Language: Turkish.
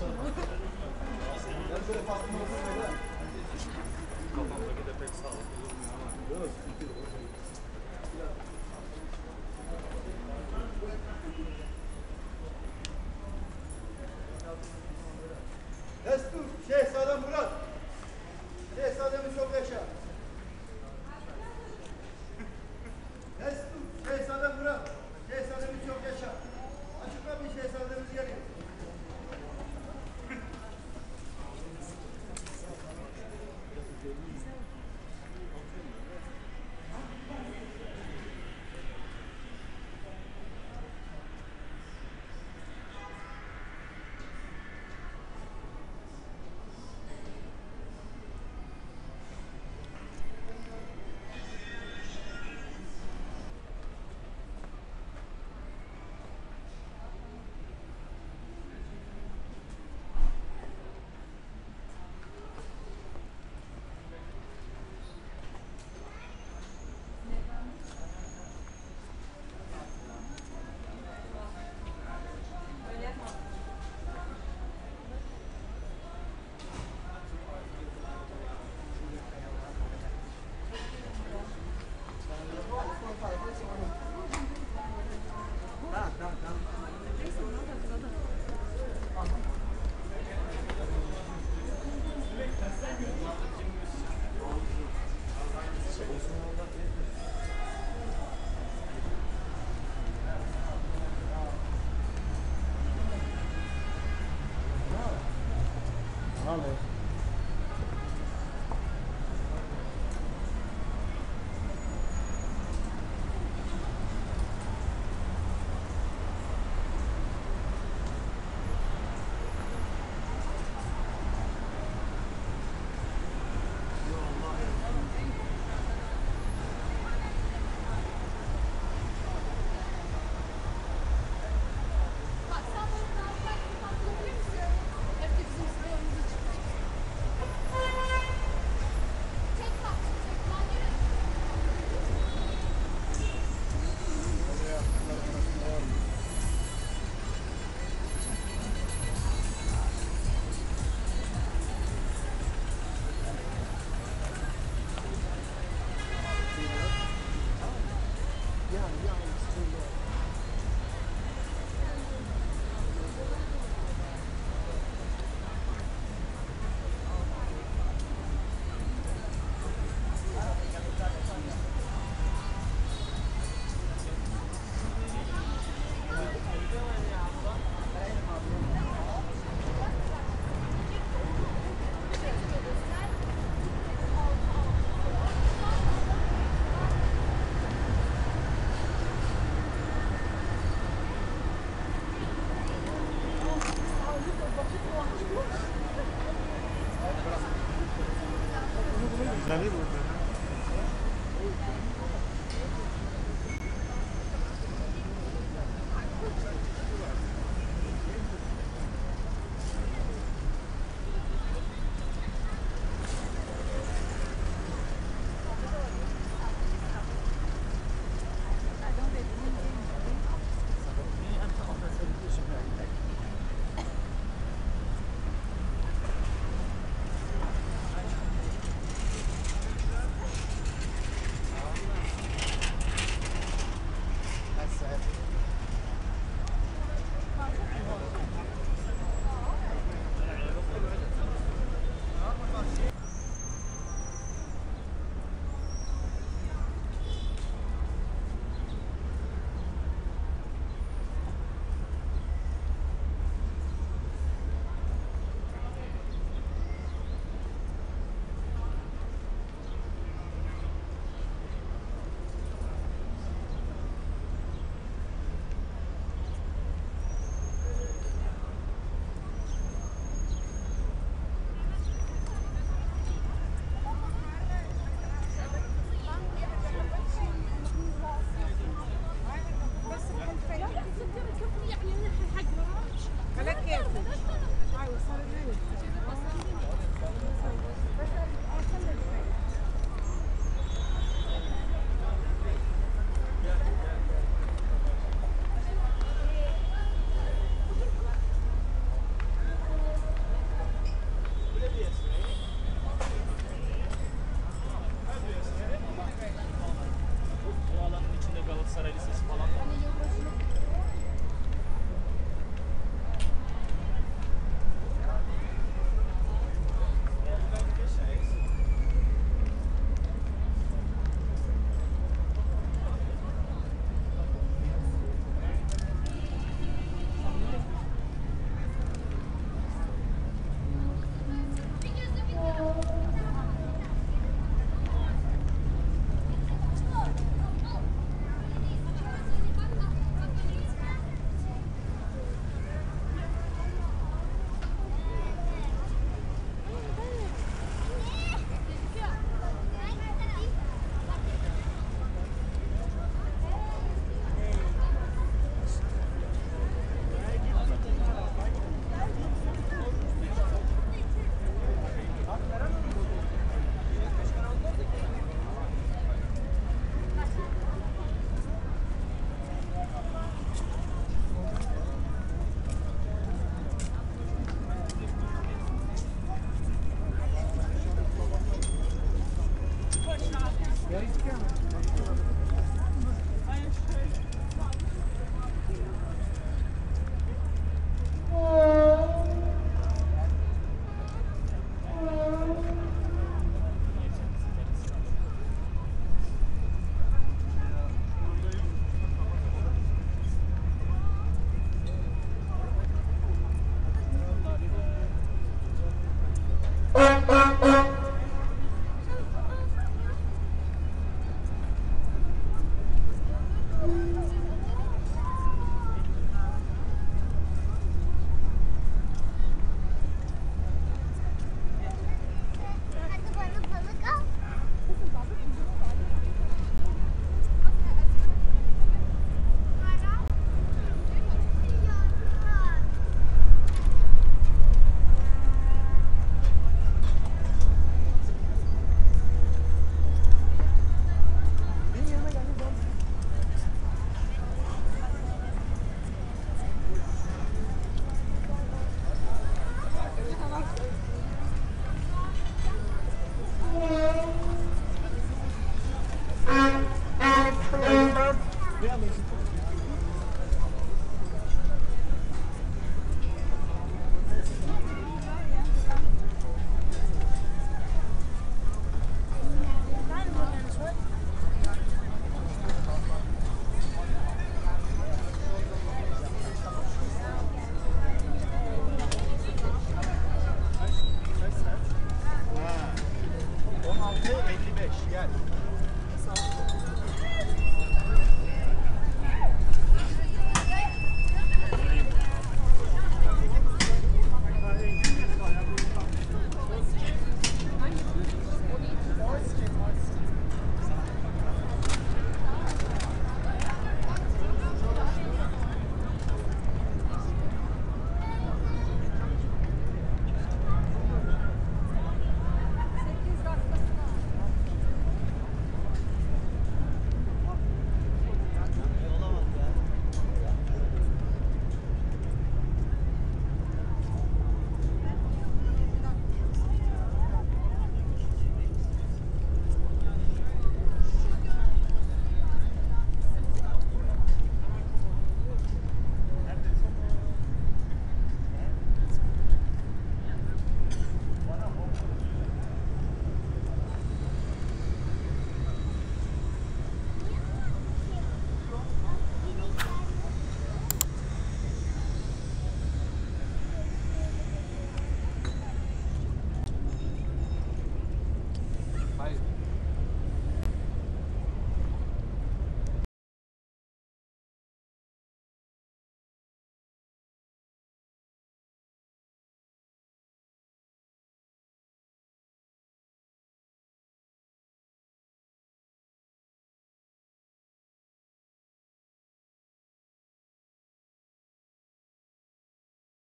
Ben böyle dollars. finalizou, né?